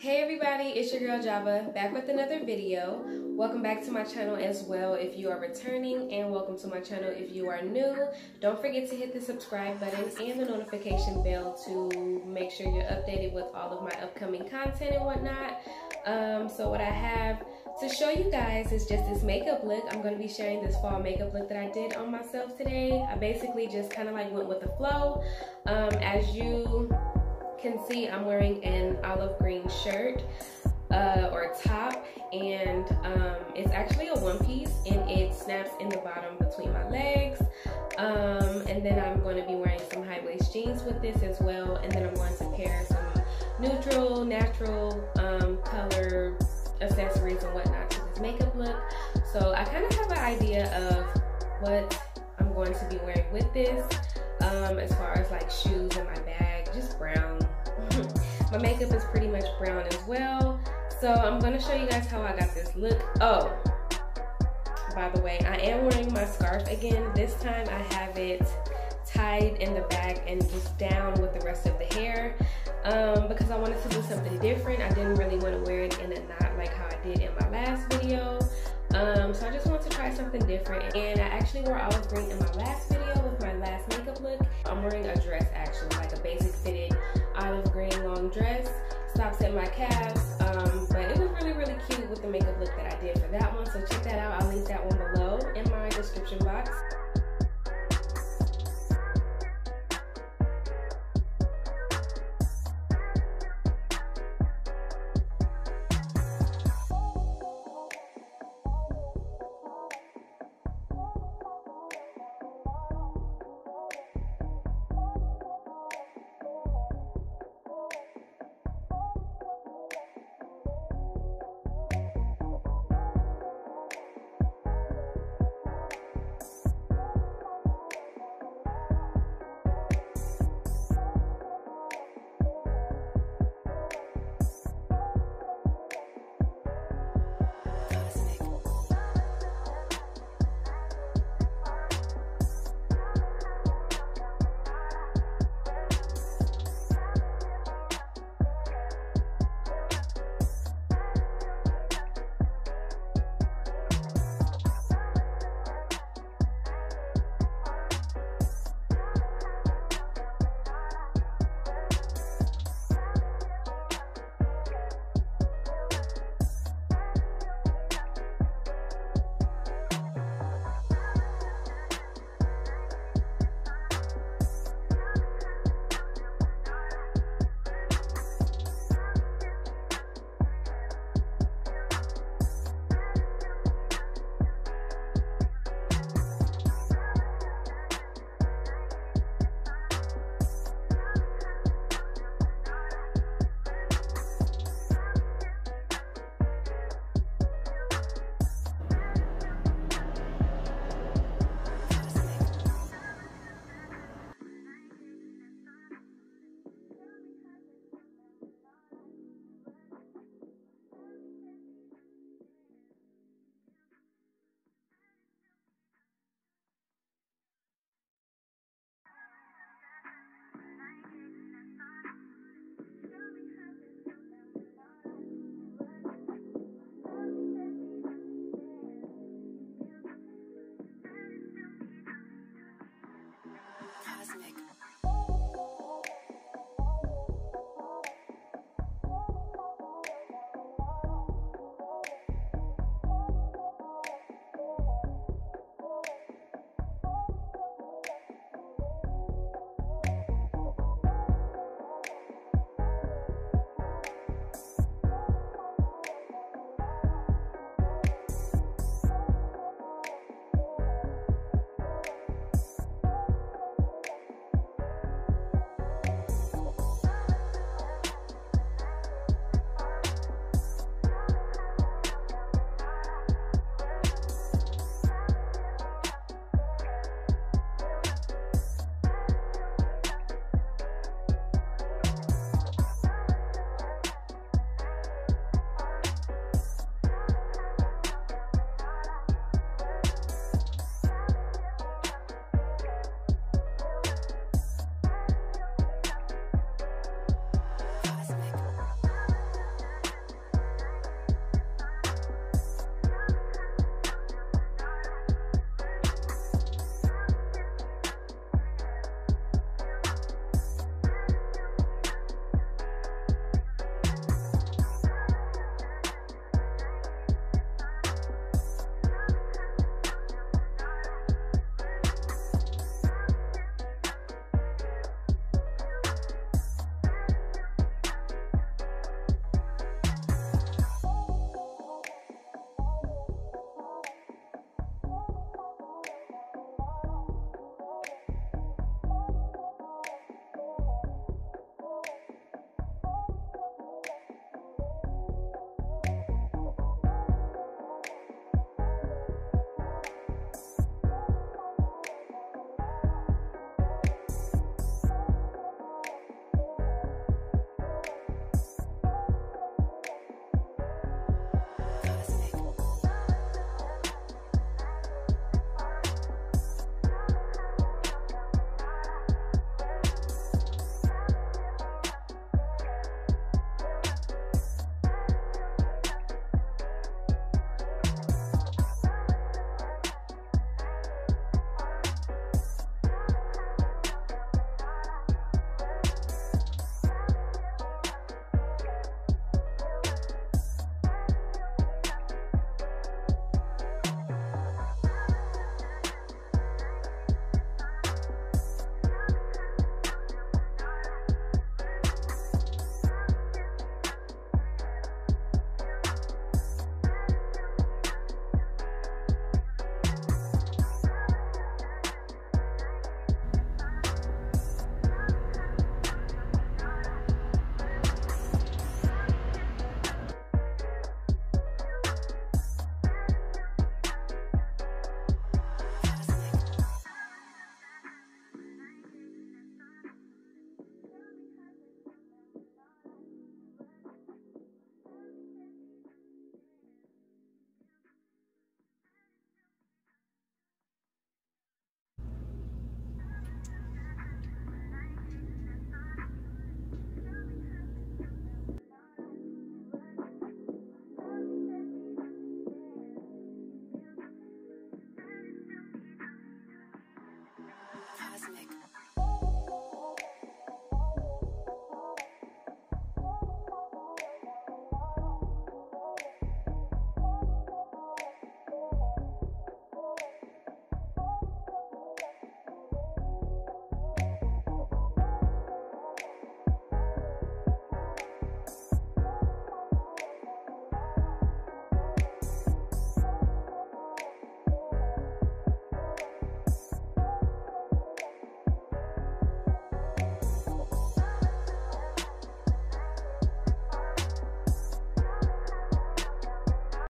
Hey everybody, it's your girl Java back with another video. Welcome back to my channel as well if you are returning and welcome to my channel if you are new. Don't forget to hit the subscribe button and the notification bell to make sure you're updated with all of my upcoming content and whatnot. Um, so what I have to show you guys is just this makeup look. I'm going to be sharing this fall makeup look that I did on myself today. I basically just kind of like went with the flow. Um, as you can see, I'm wearing an olive green shirt uh, or top and um, it's actually a one piece and it snaps in the bottom between my legs. Um, and then I'm going to be wearing some high waist jeans with this as well. And then I'm going to pair some neutral, natural um, color accessories and whatnot to this makeup look. So I kind of have an idea of what I'm going to be wearing with this um, as far as like shoes and my bag, just brown. My makeup is pretty much brown as well. So I'm gonna show you guys how I got this look. Oh, by the way, I am wearing my scarf again. This time I have it tied in the back and just down with the rest of the hair um, because I wanted to do something different. I didn't really want to wear it in a knot like how I did in my last video. Um, so I just wanted to try something different. And I actually wore olive green in my last video with my last makeup look. I'm wearing a dress actually, like a basic fitted olive green long dress, stops at my calves,